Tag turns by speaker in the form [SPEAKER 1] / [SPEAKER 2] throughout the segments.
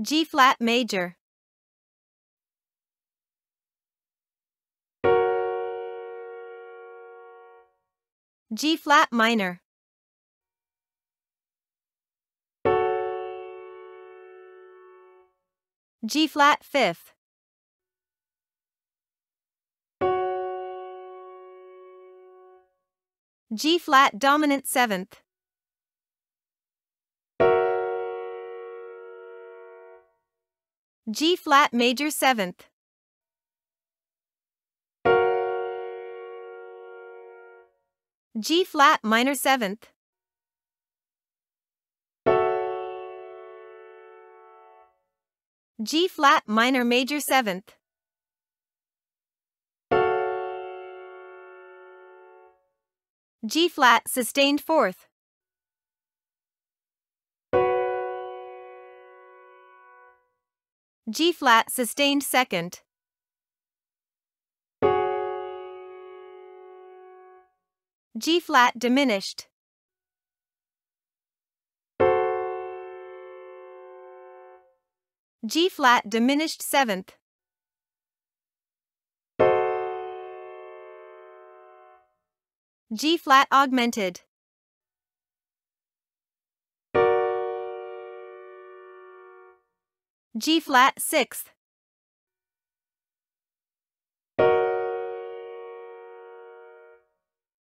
[SPEAKER 1] G flat major. G flat minor. G flat fifth. G flat dominant seventh. G flat major seventh. G flat minor seventh. G flat minor major seventh. G flat sustained fourth. G flat sustained second. G flat diminished. G flat diminished seventh. G flat augmented. G flat sixth.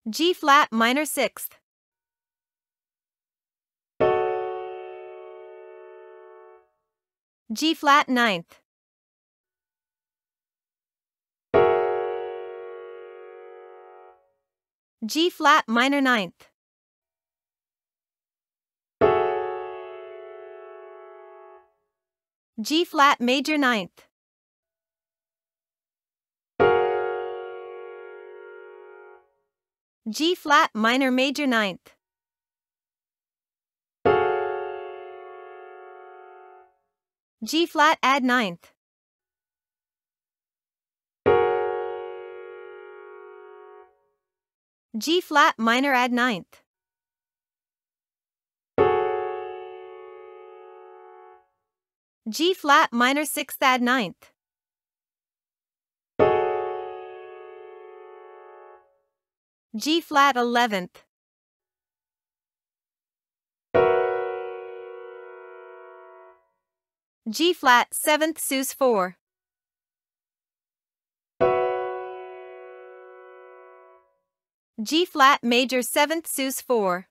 [SPEAKER 1] G flat minor sixth. G flat ninth. G flat minor ninth. G flat major ninth. G flat minor major ninth. G flat add ninth. G flat minor add ninth. G flat minor sixth add ninth. G flat eleventh. G flat 7th sus 4. G flat major 7th sus 4.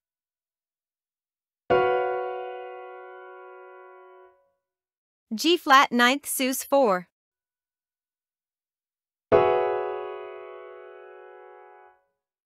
[SPEAKER 1] G flat ninth sus 4.